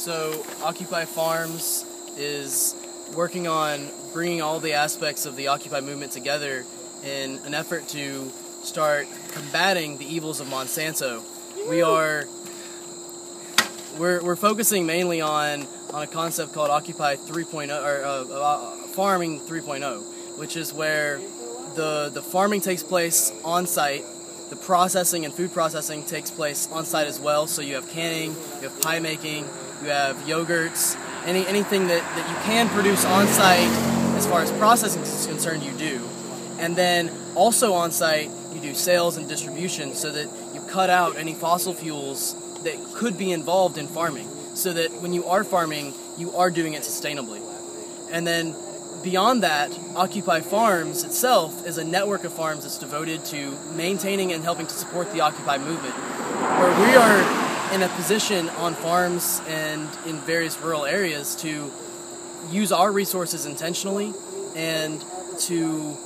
So, Occupy Farms is working on bringing all the aspects of the Occupy movement together in an effort to start combating the evils of Monsanto. We are we're, we're focusing mainly on on a concept called Occupy 3.0 or uh, uh, Farming 3.0, which is where the the farming takes place on site, the processing and food processing takes place on site as well. So you have canning, you have pie making, you have yogurts, any anything that, that you can produce on site as far as processing is concerned, you do. And then also on site, you do sales and distribution so that you cut out any fossil fuels that could be involved in farming so that when you are farming, you are doing it sustainably. And then beyond that, Occupy Farms itself is a network of farms that's devoted to maintaining and helping to support the Occupy movement, where we are in a position on farms and in various rural areas to use our resources intentionally and to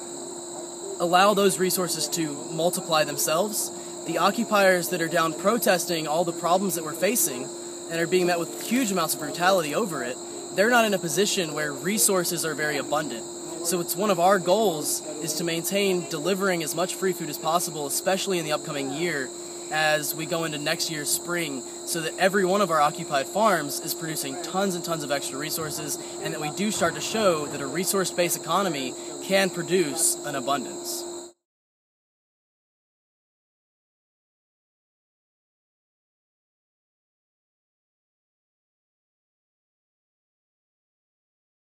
allow those resources to multiply themselves. The occupiers that are down protesting all the problems that we're facing and are being met with huge amounts of brutality over it, they're not in a position where resources are very abundant. So it's one of our goals is to maintain delivering as much free food as possible, especially in the upcoming year as we go into next year's spring, so that every one of our occupied farms is producing tons and tons of extra resources, and that we do start to show that a resource based economy can produce an abundance.